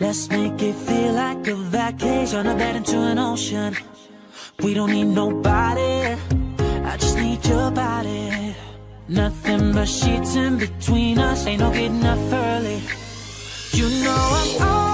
Let's make it feel like a vacation. Turn a bed into an ocean. We don't need nobody. I just need your body. Nothing but sheets in between us. Ain't no getting up early. You know I'm always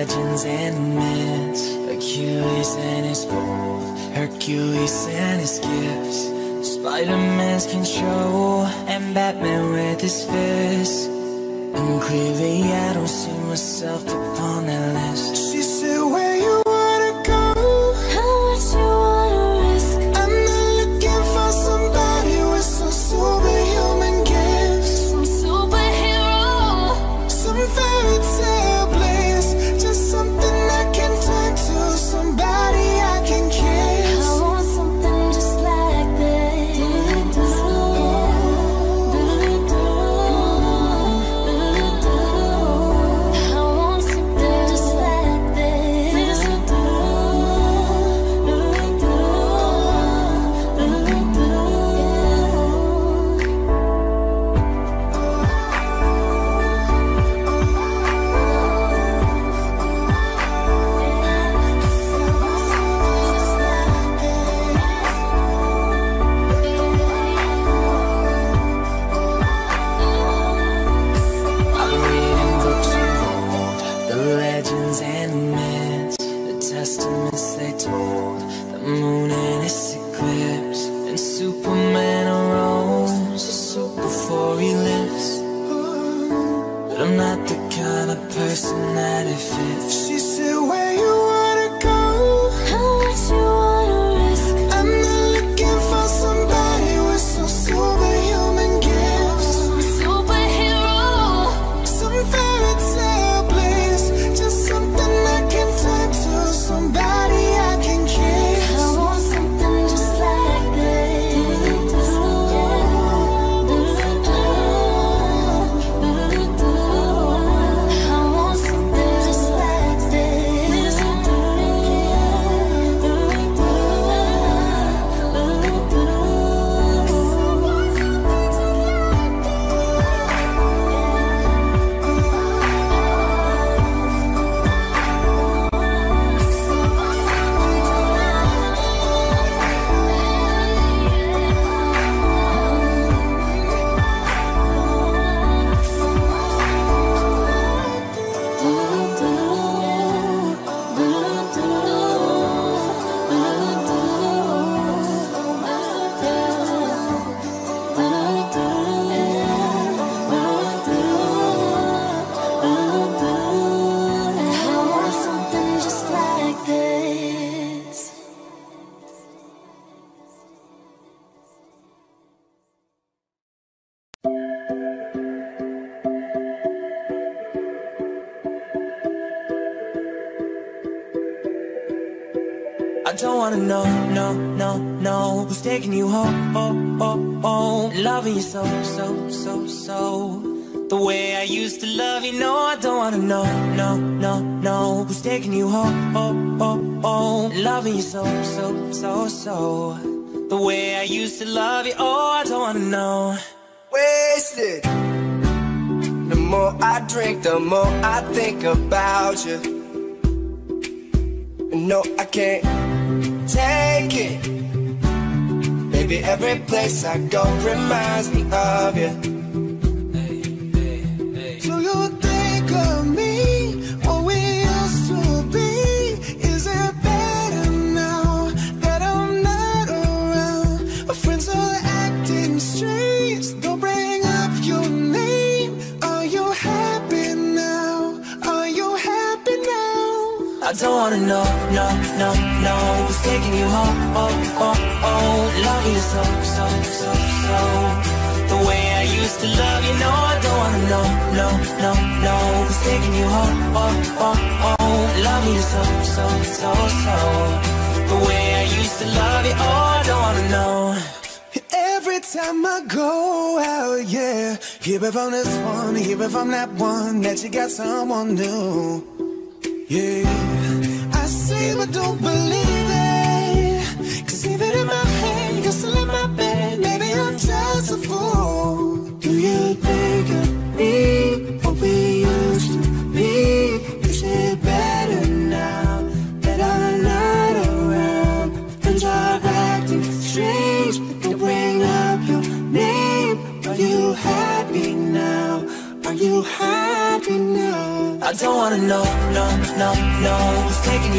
Legends and myths. Achilles and his gold, Hercules and his gifts. Spider-Man's control, and Batman with his fists. And clearly I don't see myself upon that list.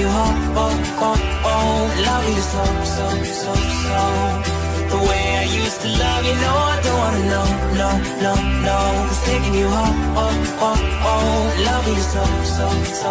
you oh, oh, oh, oh Love you so, so, so, so. The way I used to love you, no, I don't wanna know, no, no, no. It's taking you oh, oh, oh, oh Love you so, so, so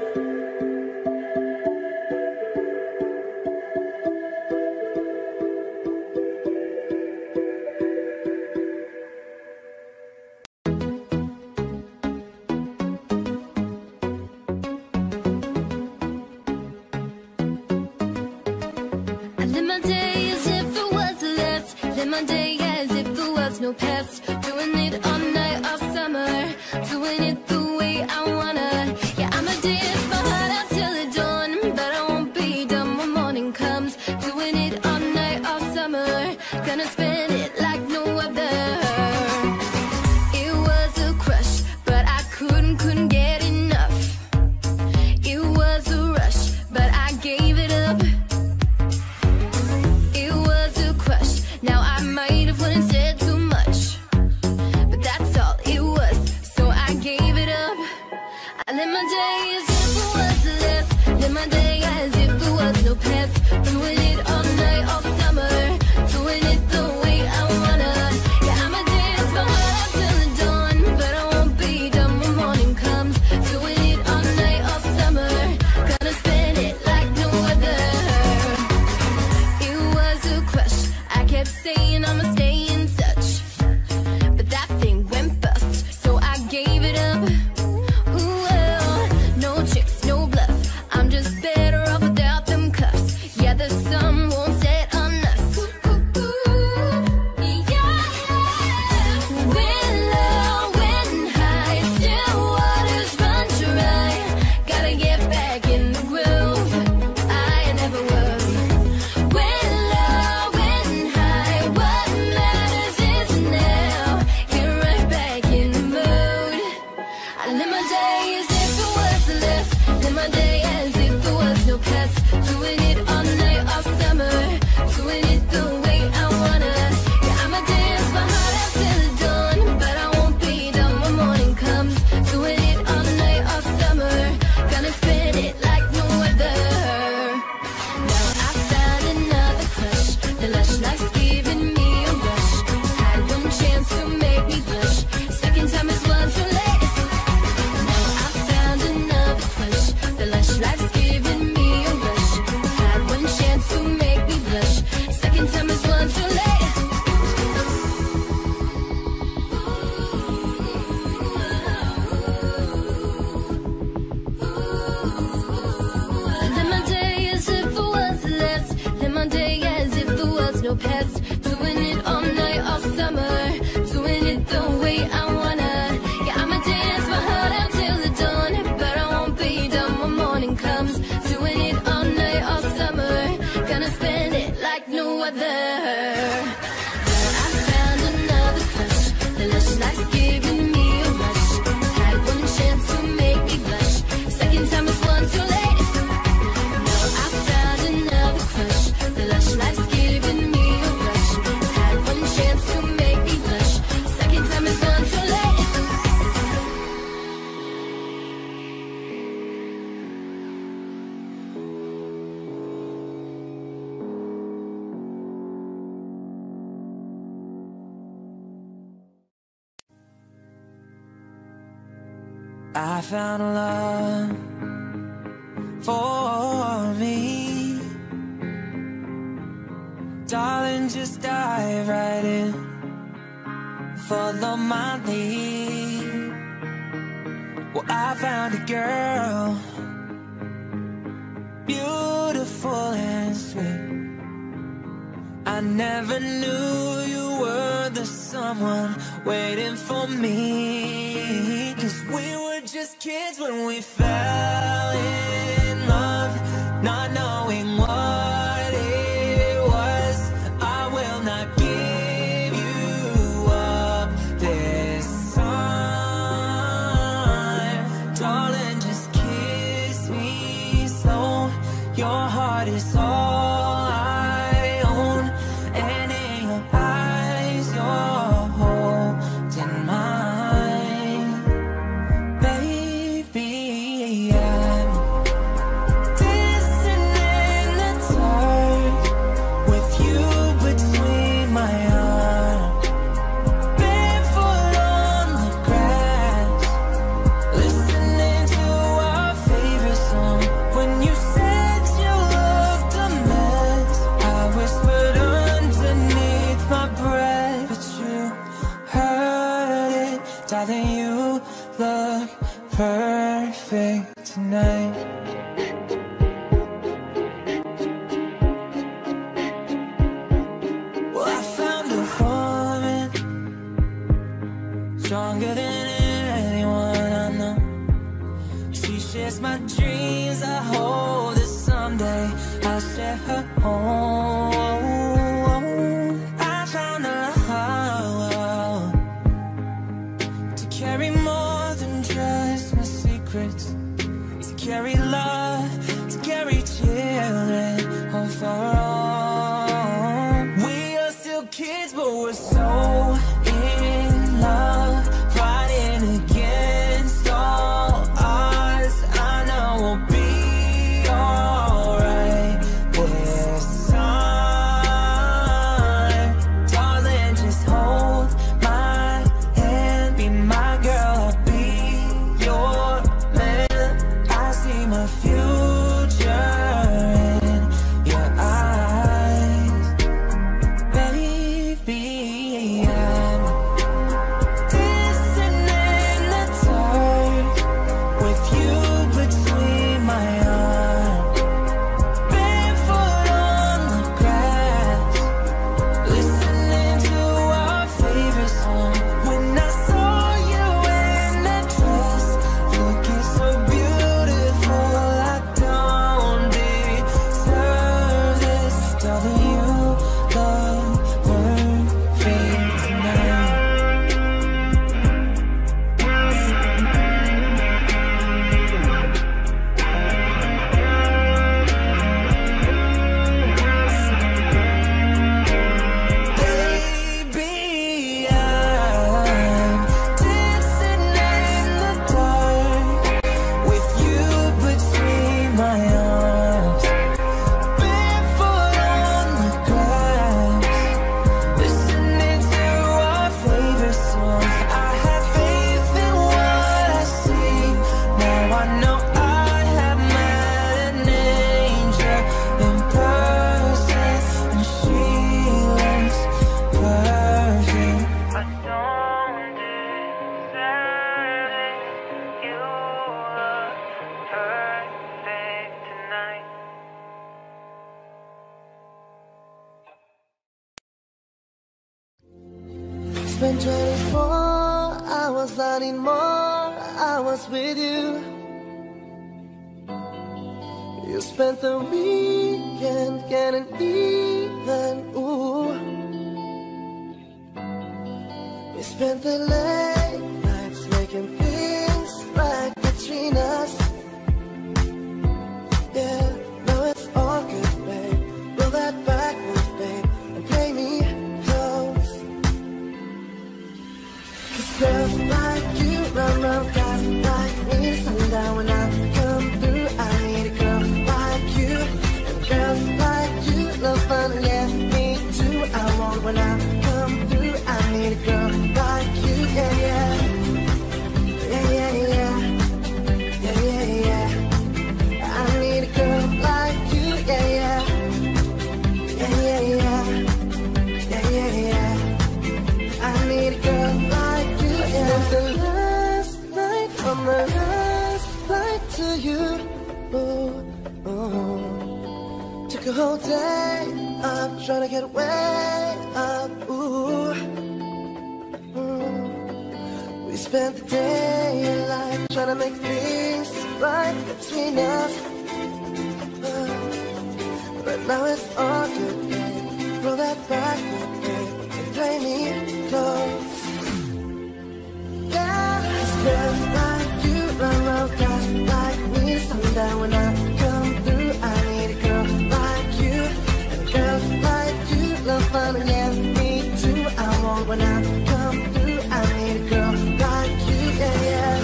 Yeah.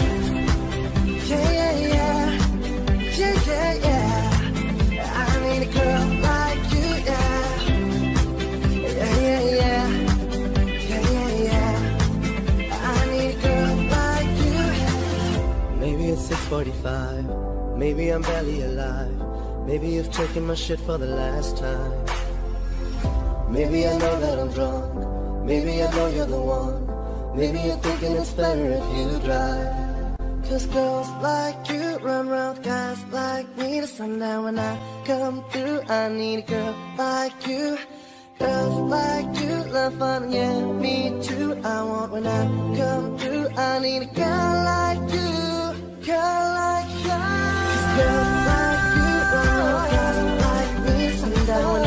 Yeah, yeah, yeah, yeah, yeah. I need a girl like you. Yeah, yeah, yeah, yeah, yeah, yeah. I need a girl like you. Maybe it's 6:45. Maybe I'm barely alive. Maybe you've taken my shit for the last time. Maybe I know that I'm drunk. Maybe I know you're the one. Maybe you're thinking it's better if you drive. Cause girls like you run round guys like me to sundown when I come through. I need a girl like you. Girls like you love fun, yeah, me too. I want when I come through. I need a girl like you, girl like you. Cause girls like you run guys like me sundown when I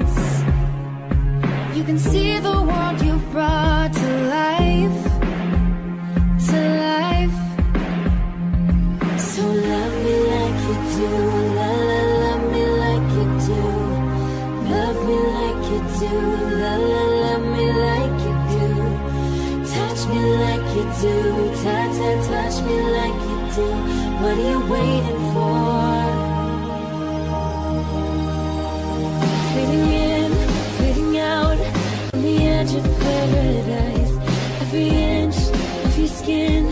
You can see the world you've brought to life, to life. So love me like you do, la la love me like you do, love me like you do, la la love me like you do, touch me like you do, ta ta touch me like you do. What are you waiting for? Out, on the edge of paradise. Every inch of your skin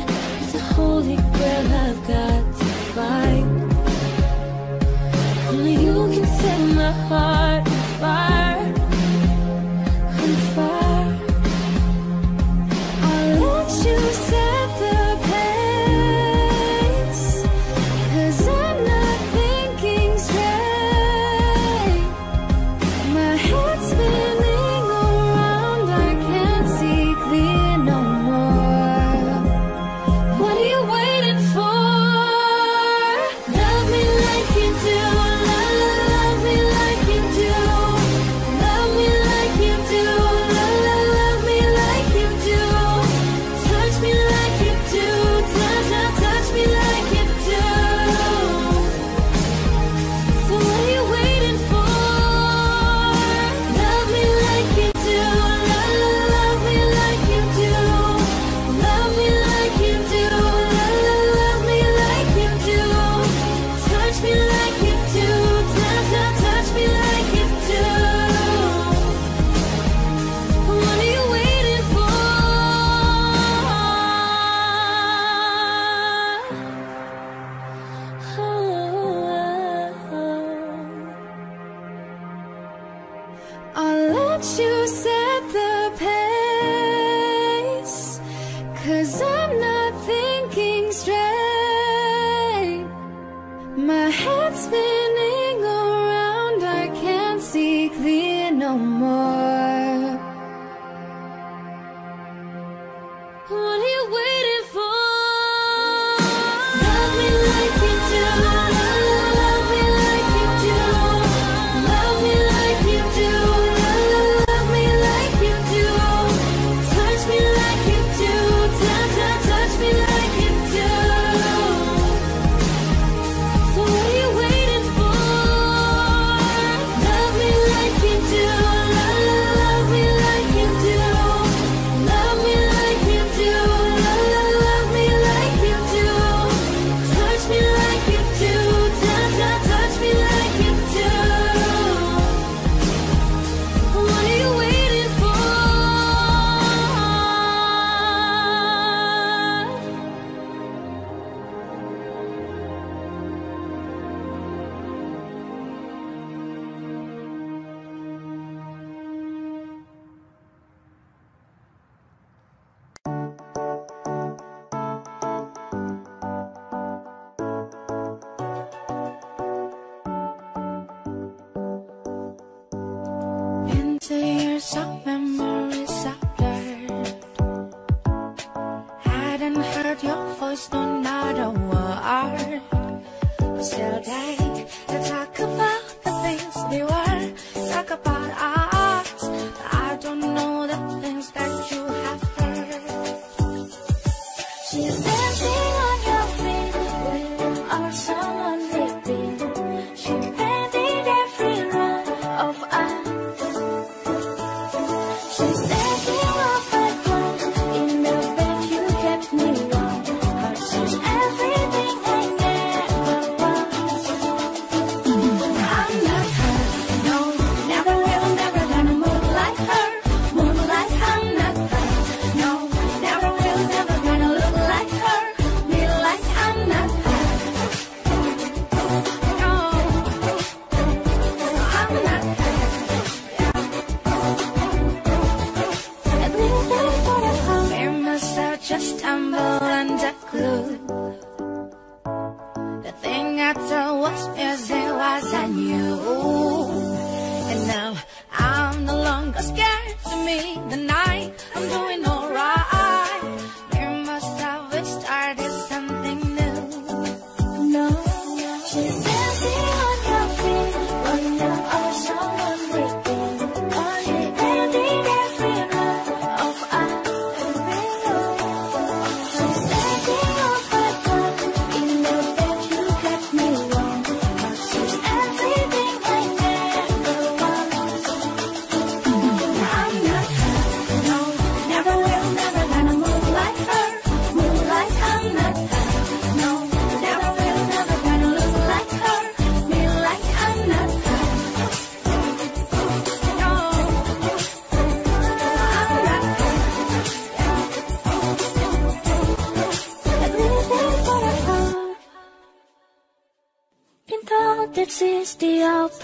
is a holy grail I've got to. Only you can set my heart on fire,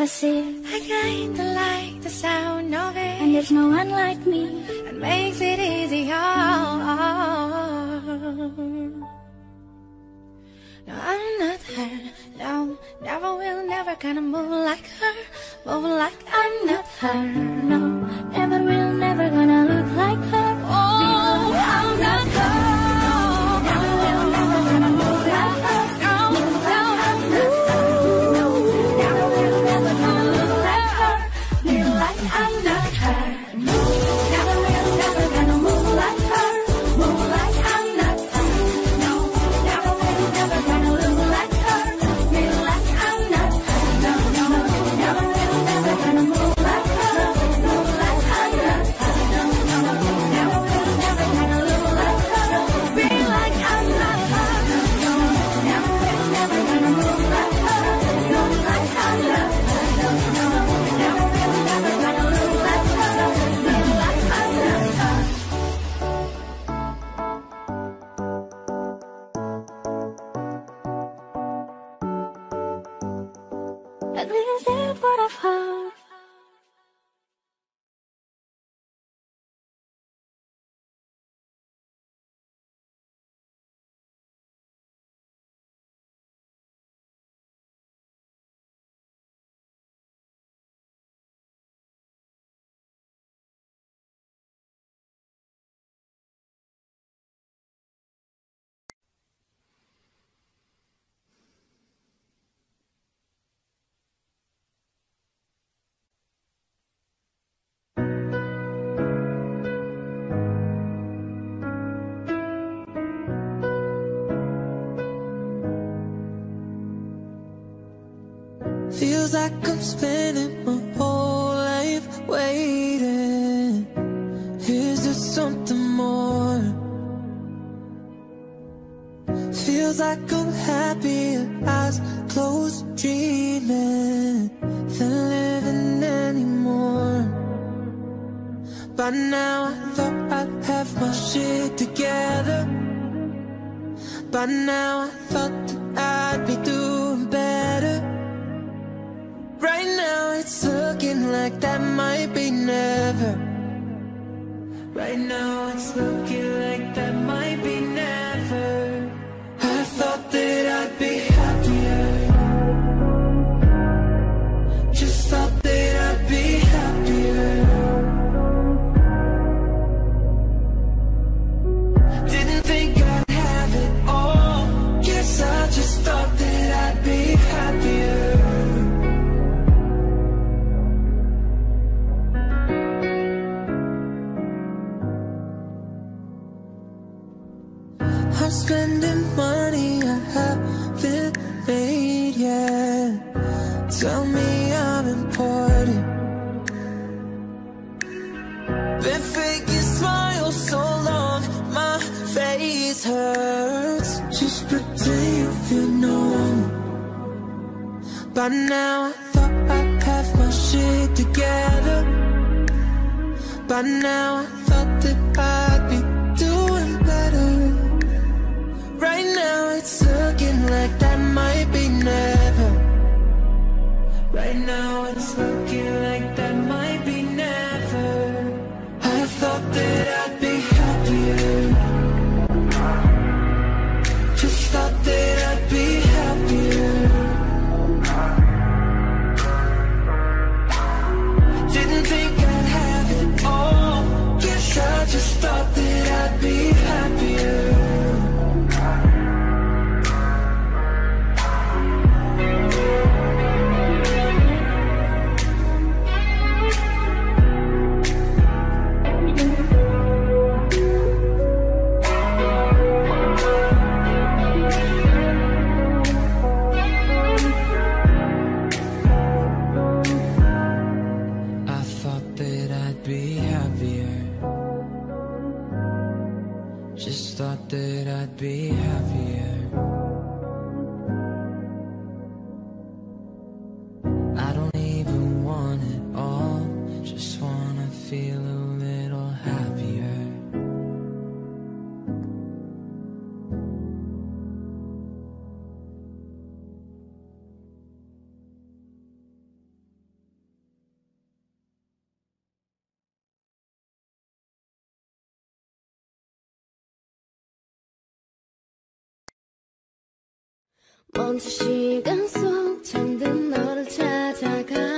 I kinda like the sound of it. And there's no one like me. feels like I'm spending my whole life waiting. Is there something more? Feels like I'm happier Eyes closed dreaming Than living anymore. By now I thought I'd have my shit together. By now I thought that I'd be now it's looking like that might be never. Right now it's looking like that might be spending money I haven't made yet. Tell me I'm important. Been faking smiles so long, my face hurts. Just pretend you feel normal. By now I thought I'd have my shit together. By now I never. Right now 멈춘 시간 속 잠든 너를 찾아가.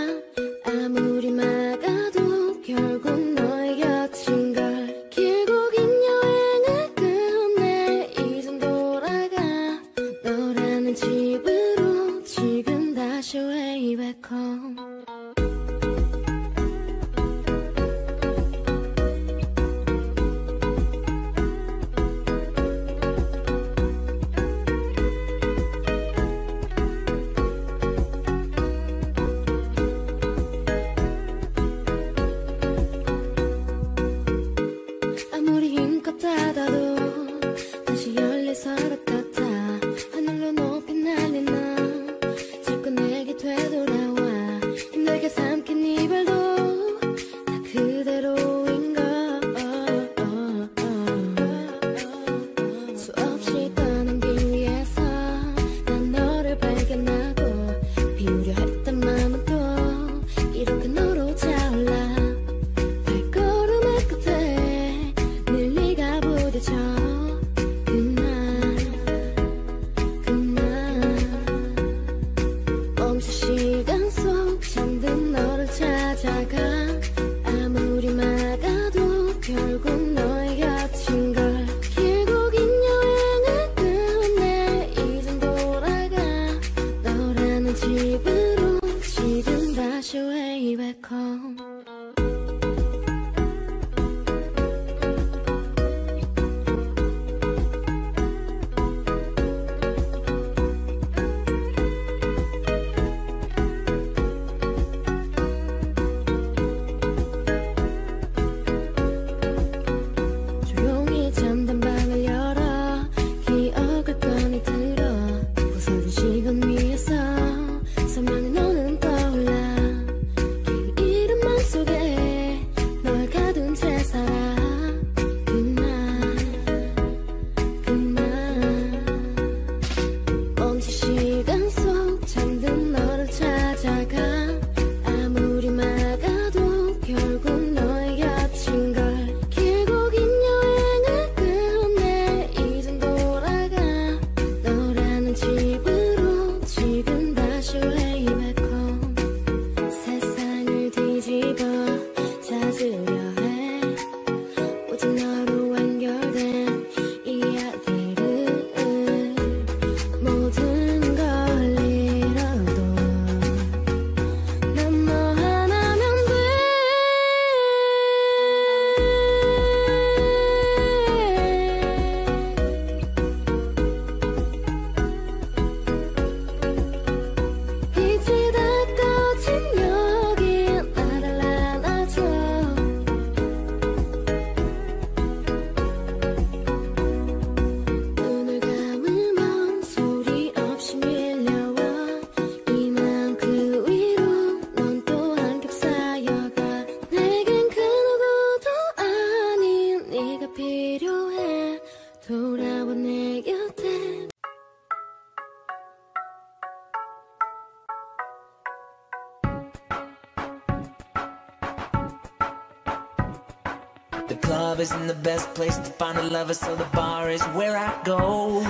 isn't the best place to find a lover, so the bar is where I go.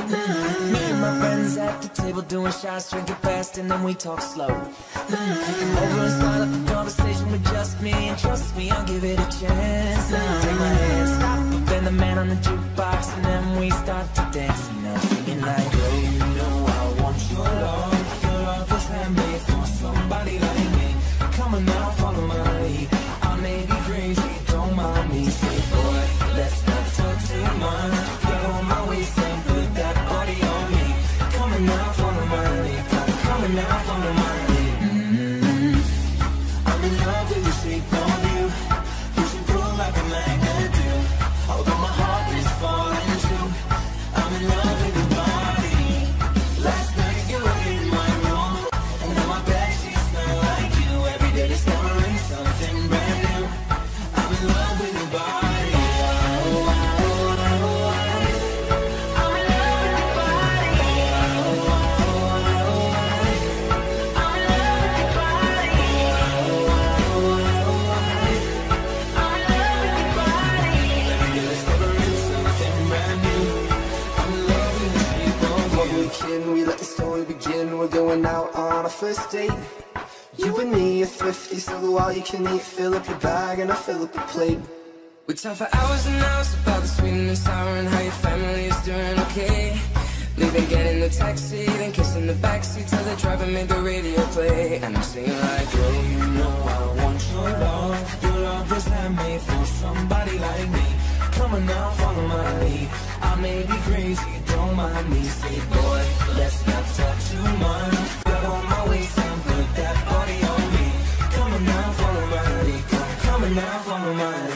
Me and my friends at the table doing shots, drinking fast, and then we talk slow. Over and start up a conversation with just me, and trust me, I'll give it a chance. Take my hand, stop, then the man on the jukebox, and then we start to dance. with the plate. We talk for hours and hours about the sweet and the sour and how your family is doing okay. Leaving, getting the taxi, then kissing the backseat till the driver made the radio play. And I'm singing like, girl, you know I want your love. Your love is handmade for somebody like me. Come on now, follow my lead. I may be crazy, don't mind me. Say, boy, let's not talk too much. Grab on my waist and put that now for my mind.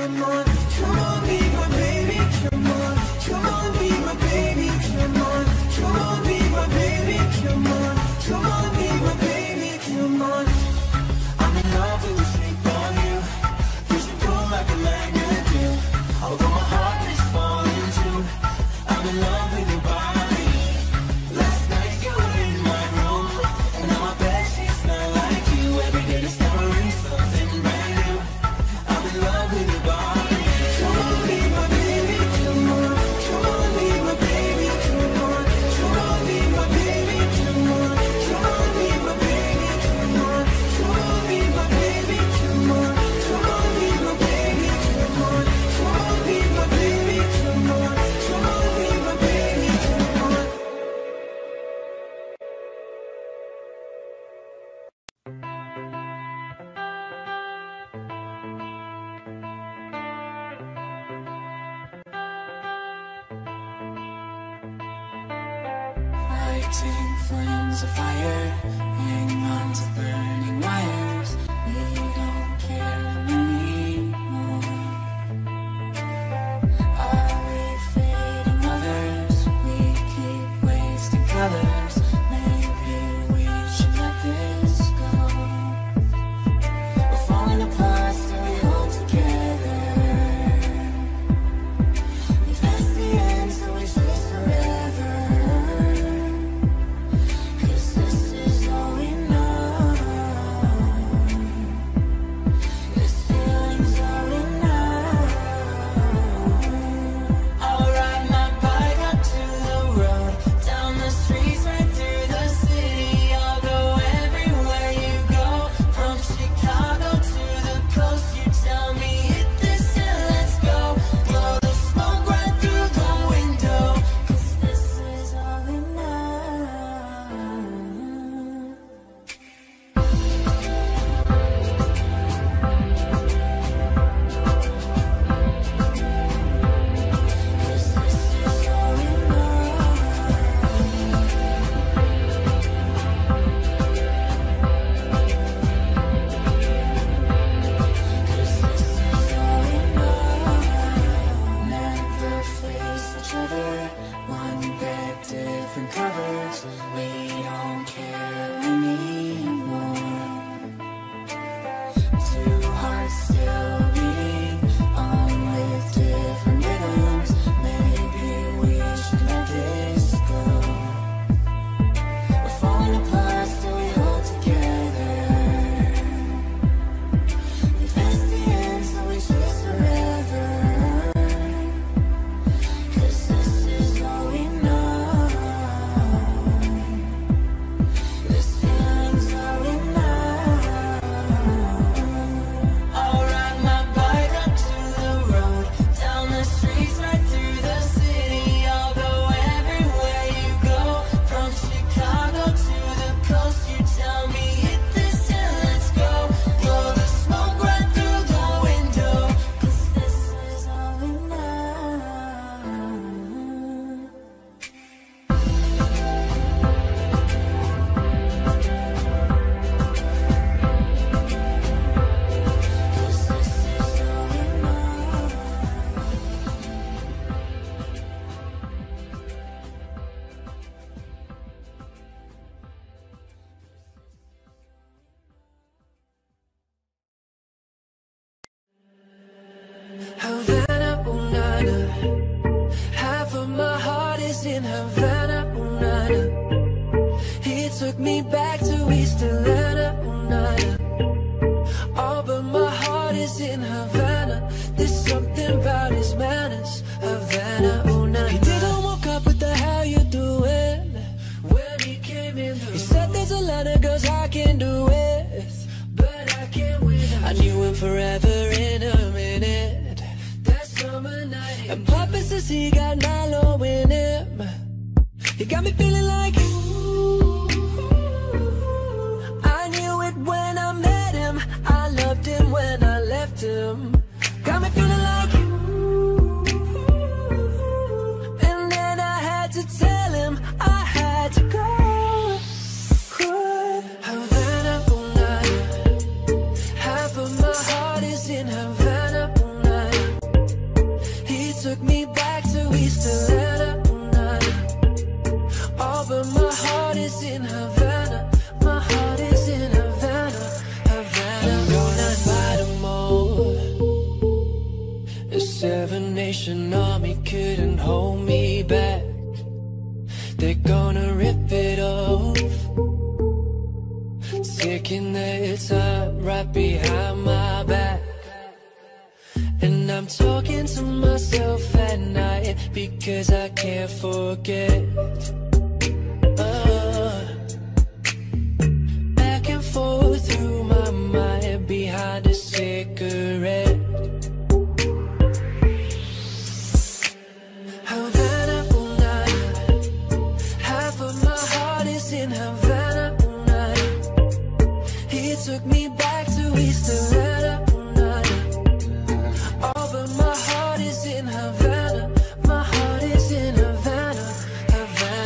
you more than two.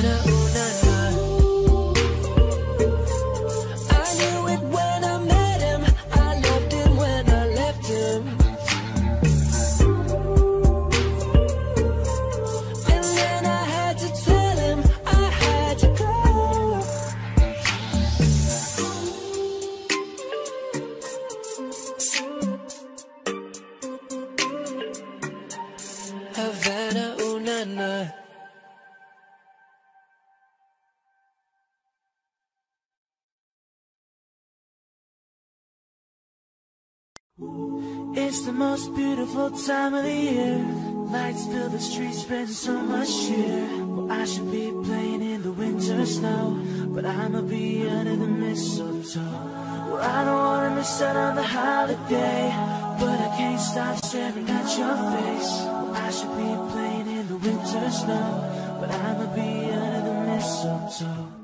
una, no! most beautiful time of the year. Lights fill the streets, spreading so much cheer. Well, I should be playing in the winter snow, but I'ma be under the mistletoe. Well, I don't wanna miss out on the holiday, but I can't stop staring at your face. Well, I should be playing in the winter snow, but I'ma be under the mistletoe.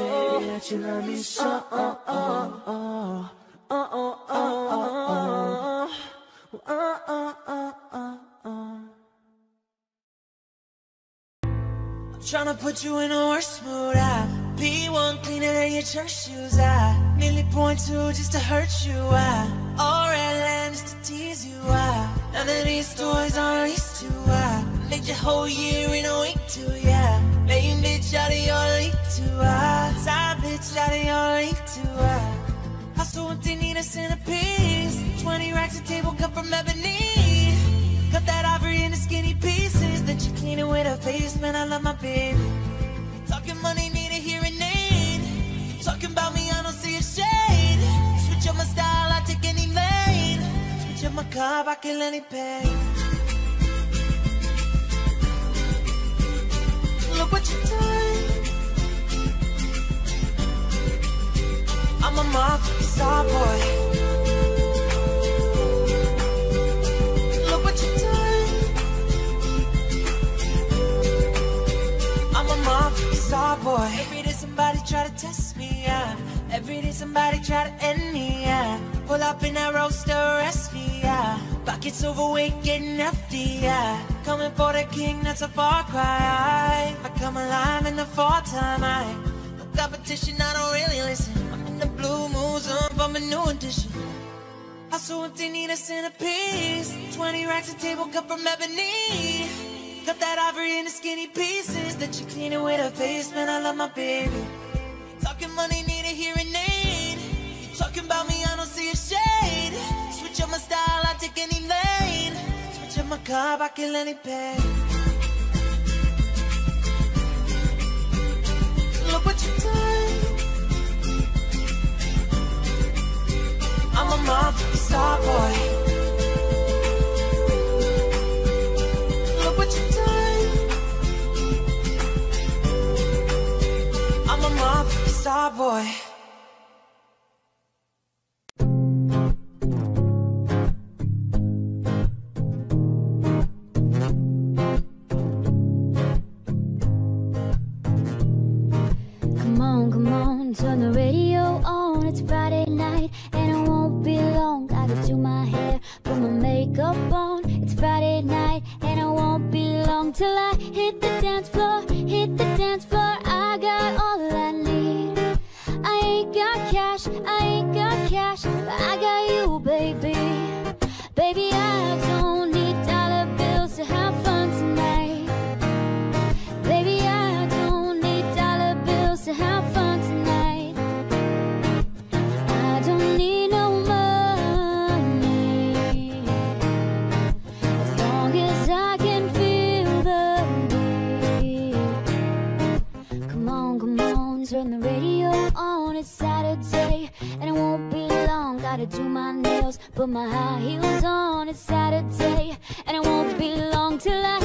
Baby, that you love me so. Oh, oh, oh, oh. Oh, oh, oh, oh. Oh, oh, oh, oh, oh. Tryna put you in a worse mood. I be one cleaner than your church shoes. I nearly point two just to hurt you. I all red just to tease you. I none of these toys are leased to. I made your whole year in a week too. Yeah, lame bitch out of your league too. I side bitch out of your league too. I hustle what they need a centerpiece. Twenty racks a table cut from ebony. Cut that ivory into skinny pieces. Then you clean it with a face, man. I love my baby. Talking money, need a hearing aid. Talking about me, I don't see a shade. Switch up my style, I take any lane. Switch up my car, I kill any pain. Look what you done. I'm a motherfucking star boy. Look what you done. I'm a motherfucking star boy. Every day somebody try to test me, yeah. Every day somebody try to end me, yeah. Pull up in that roaster, me, yeah. Pockets overweight, getting yeah. Coming for the king, that's a far cry. I come alive in the fall time, I. No competition, I don't really listen. The blue moon zone, I'm a new edition. I if they need a centerpiece. 20 racks a table cut from ebony. Cut that ivory into skinny pieces. that you clean it with a face, man. I love my baby. Talking money, need a hearing aid. You talking about me, I don't see a shade. Switch up my style, I take any lane. Switch up my car, I kill any pain. Look what you done. I'm a motherfucking star boy. Look what you done. I'm a star boy. Put my high heels on, it's Saturday And it won't be long till I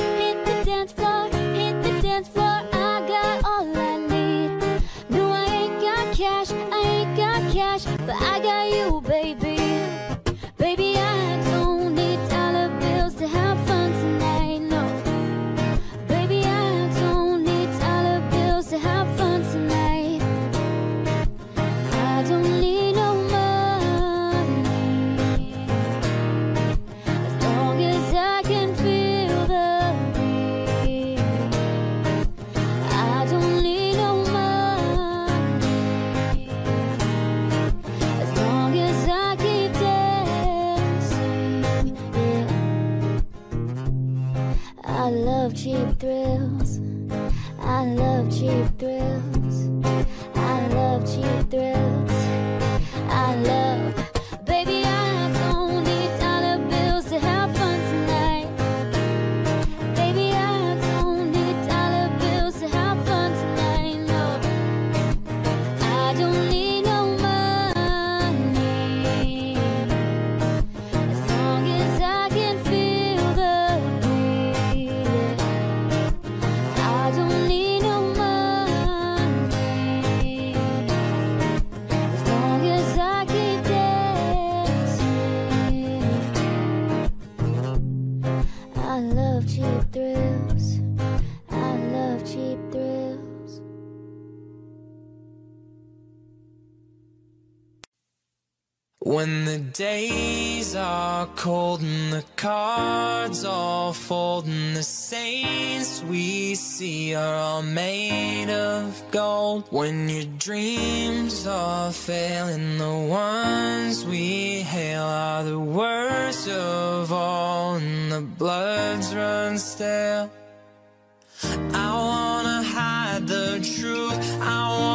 days are cold and the cards all fold And the saints we see are all made of gold. When your dreams are failing, the ones we hail Are the worst of all and the bloods run stale. I wanna hide the truth, I wanna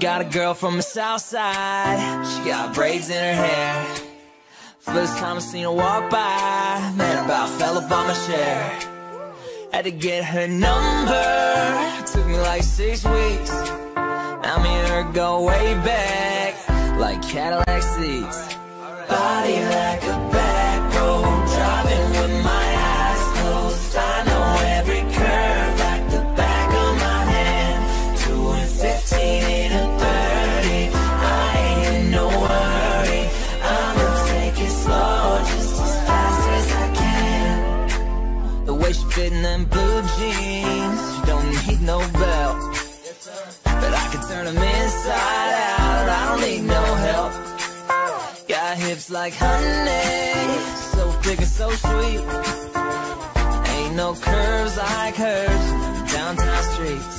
Got a girl from the south side, she got braids in her hair. First time I seen her walk by, man, about fell up on my chair. Had to get her number, took me like six weeks. Now me and her go way back, like Cadillac seats. Body like a jeans. Don't need no belt. But I can turn them inside out. I don't need no help. Got hips like honey. So thick and so sweet. Ain't no curves like hers. Downtown streets.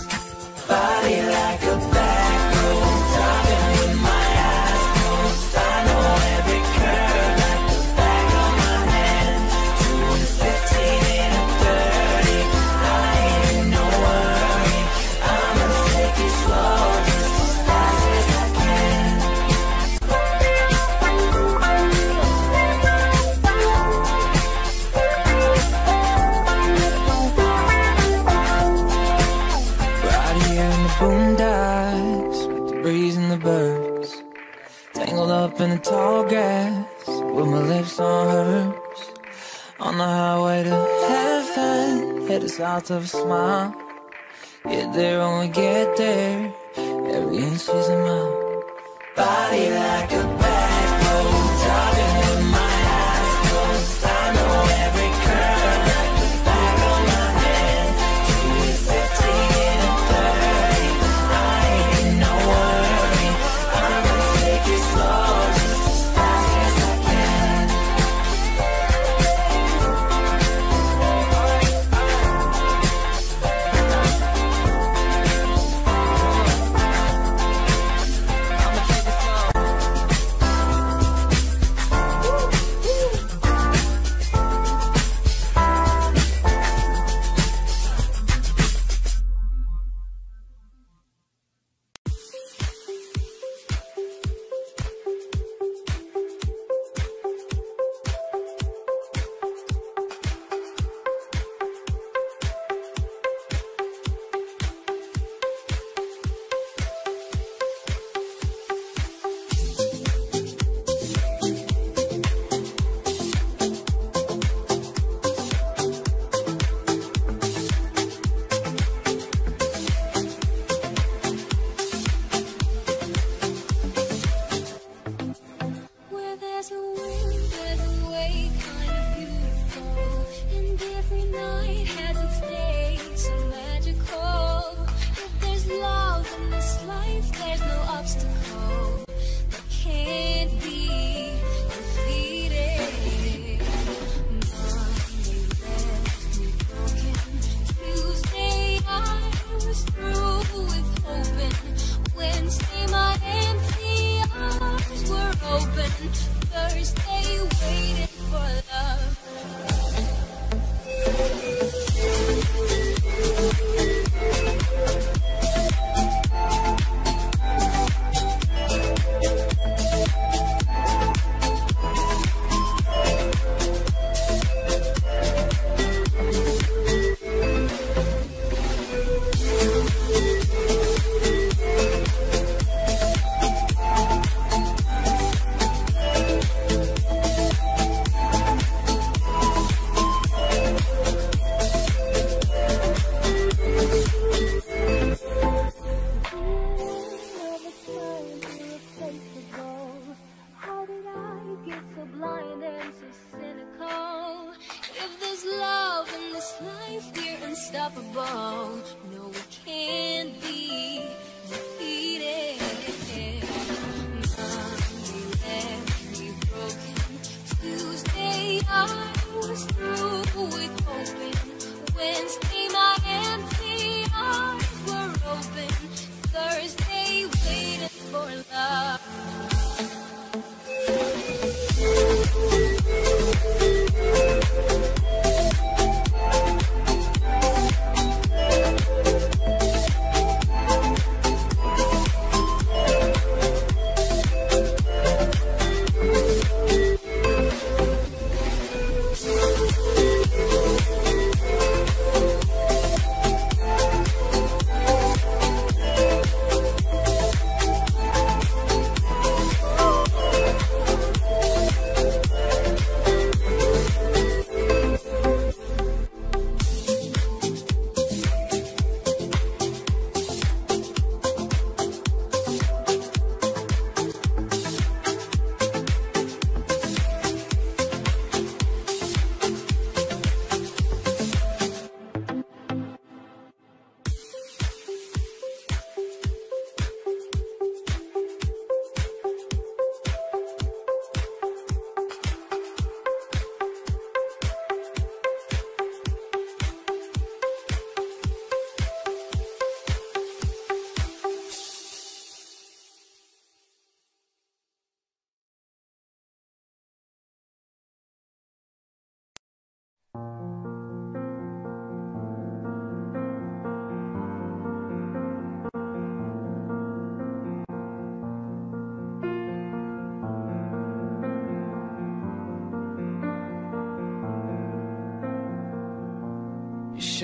Body like a in the tall grass with my lips on hers. On the highway to heaven, hit the out of a smile. Get there when we get there, every inch is a mile. Body like a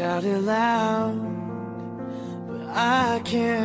shout it loud, but I can't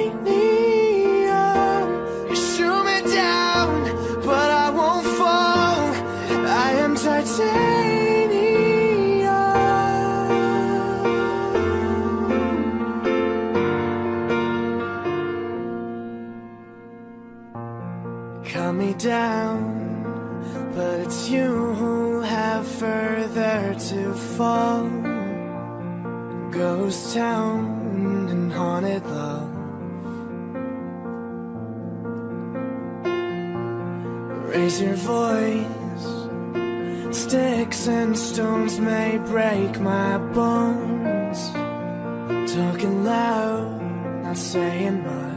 Down, but it's you who have further to fall. Ghost town and haunted love. Raise your voice. Sticks and stones may break my bones. Talking loud, not saying much.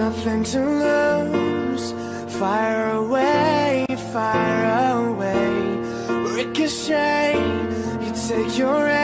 Nothing to lose. Fire away, fire away. Ricochet, you take your aim.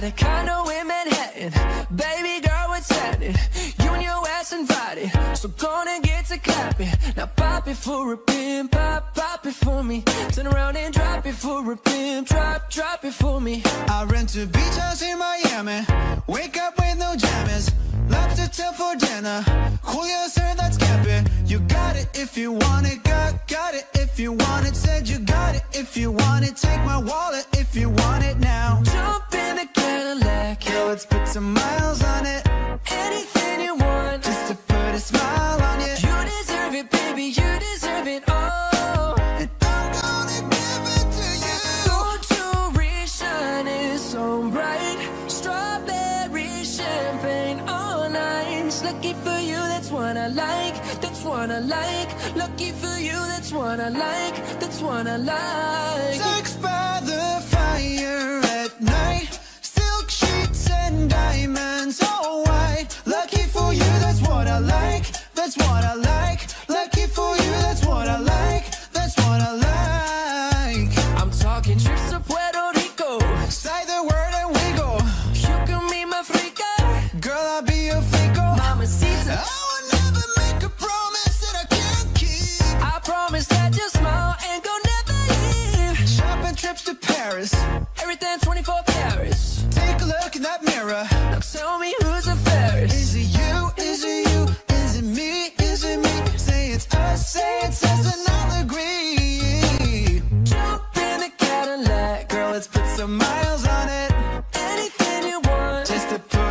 Got a condo in Manhattan. Baby girl, what's happening? You and your ass invited. So gonna get to clapping. Now pop it for a pin Pop, pop it for me. Turn around and drop it for a pin Drop, drop it for me. I rent a beach house in Miami. Wake up with no jammies. Lobster tail for dinner.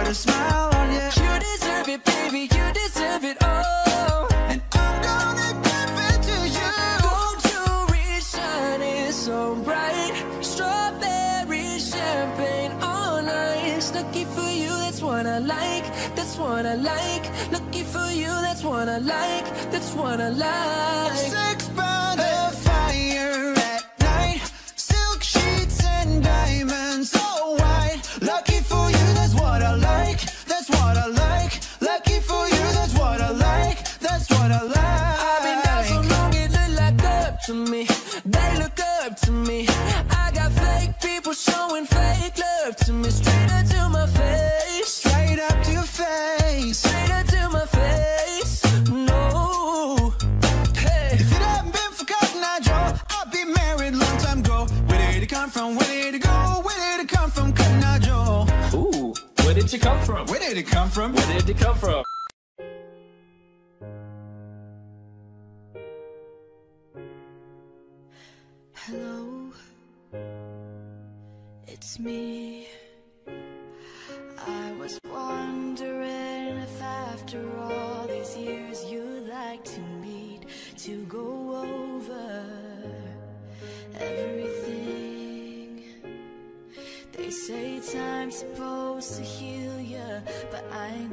you. Deserve it, baby, you deserve it all. And I'm gonna give it to you. Gold jewelry shining so bright. Strawberry champagne all night. For you, that's what I like. That's what I like. Lucky for you, that's what I like. That's what I like. come from? Where did it come from?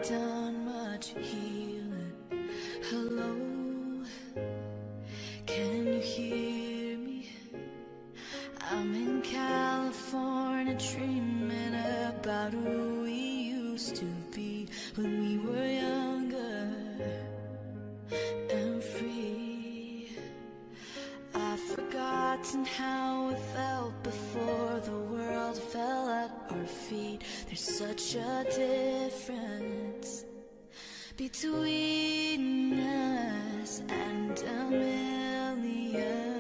done much healing. Hello, can you hear me? I'm in California dreaming about who we used to be when we were younger and free. I've forgotten how it felt before the world fell at our feet. There's such a difference between us and a million.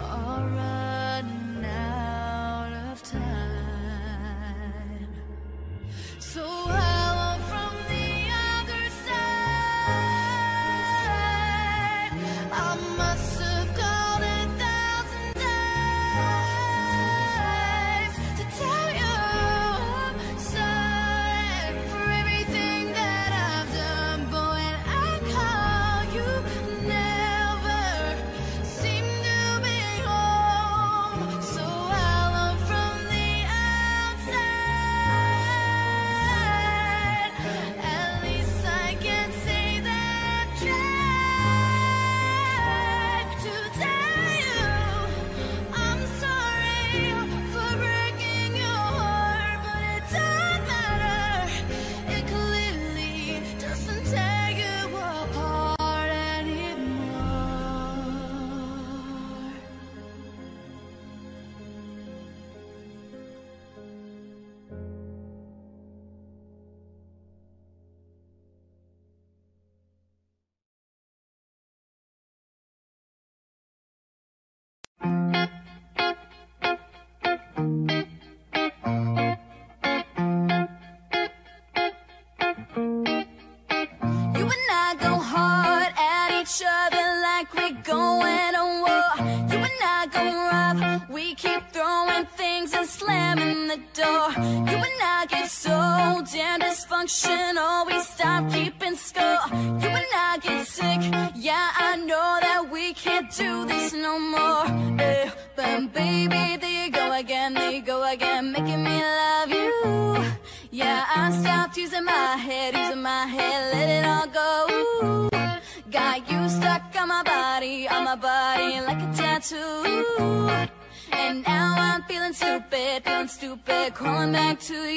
Alright. Crawling back to you.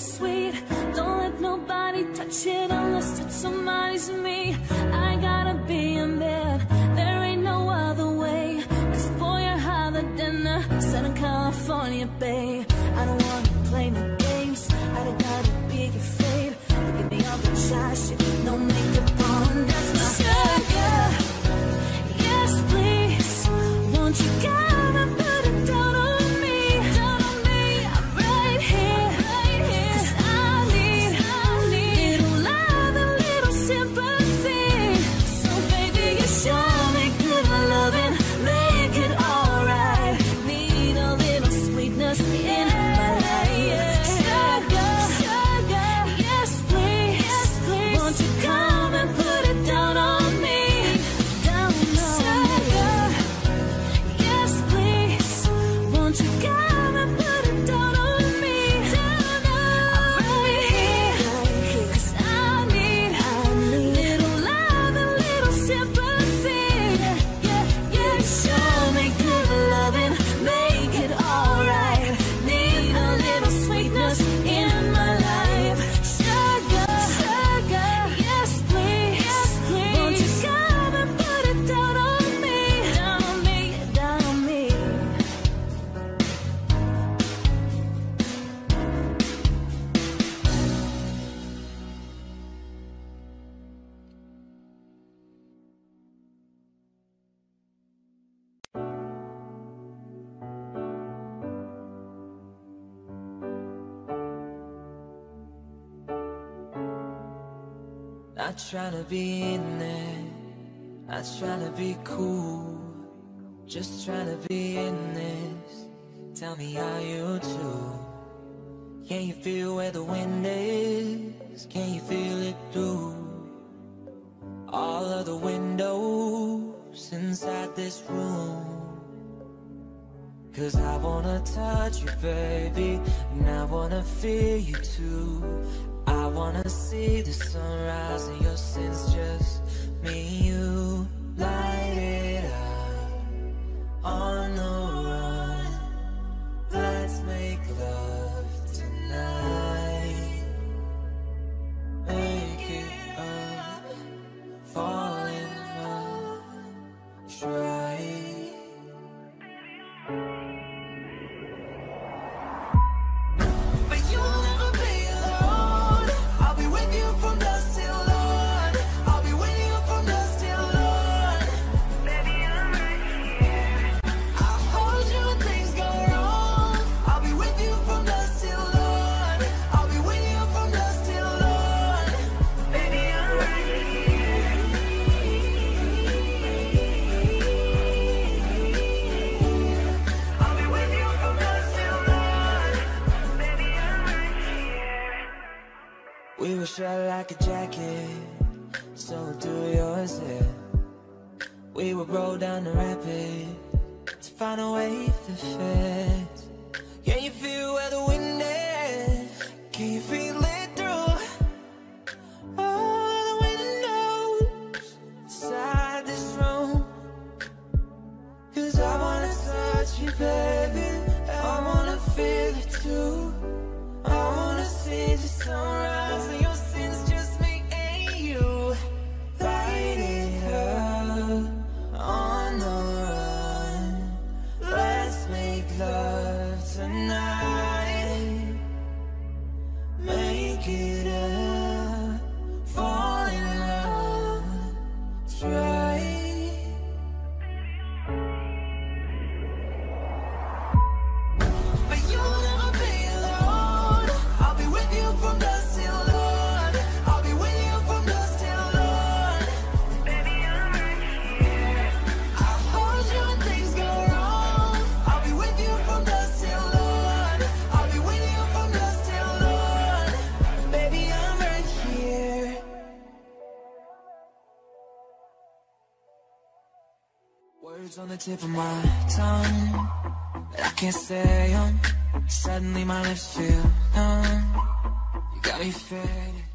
sweet. Don't let nobody touch it unless it's somebody's me. I gotta be in bed. There ain't no other way. Cause boy, you're hotter than the Southern California bay. I don't wanna play no games. I don't gotta be your fade. Look at me all the shy shit. be cool. Just trying to be in this. Tell me are you too? Can you feel where the wind is? Can you feel it through? All of the windows inside this room? Cause I wanna touch you, baby And I wanna feel you too. I wanna see the sunrise And your sins just me and you. Light it up on the run. Let's make love tonight. It up, fall in love. you shot like a jacket, so do yours, yeah. We would roll down the rapids to find a way to fit. Can you feel where the wind is? Can you feel it through the inside this room? Cause I wanna touch you, baby. I wanna feel it too. I wanna see the sunrise. On the tip of my tongue. But I can't say them Suddenly my lips feel numb. You got me faded.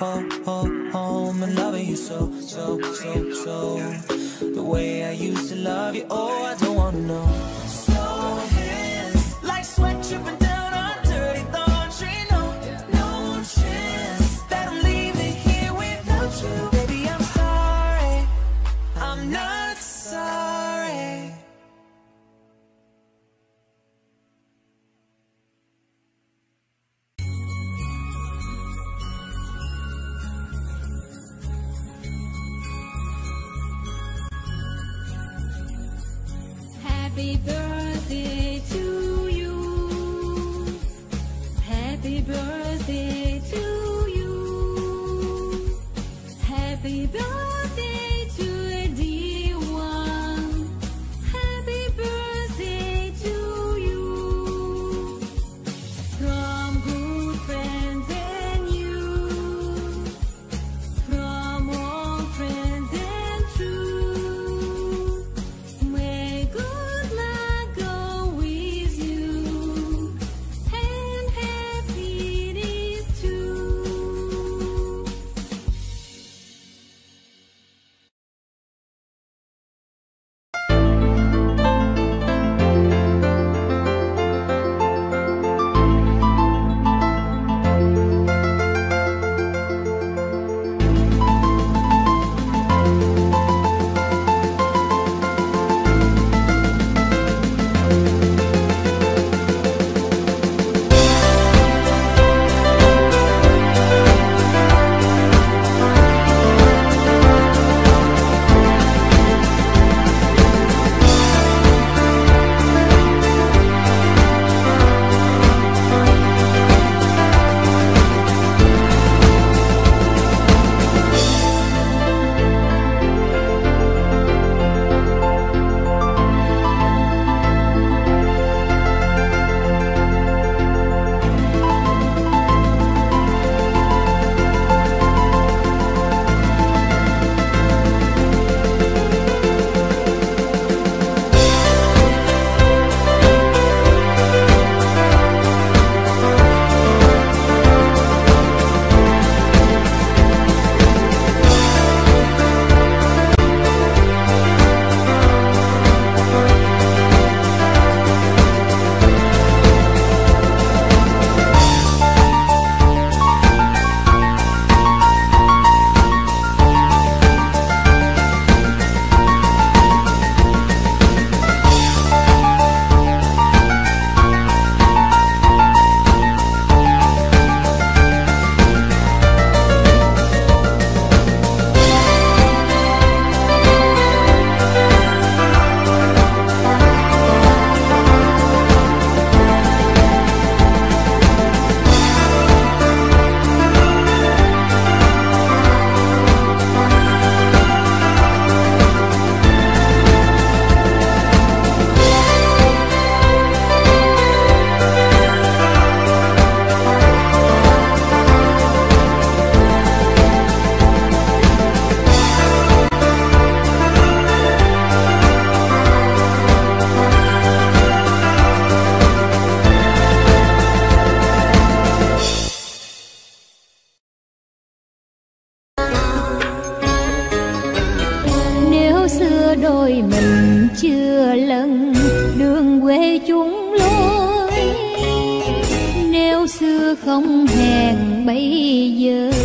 oh, oh, oh home and loving you so, so, so, so. The way I used to love you, oh, I don't wanna know. Không hẹn bây giờ.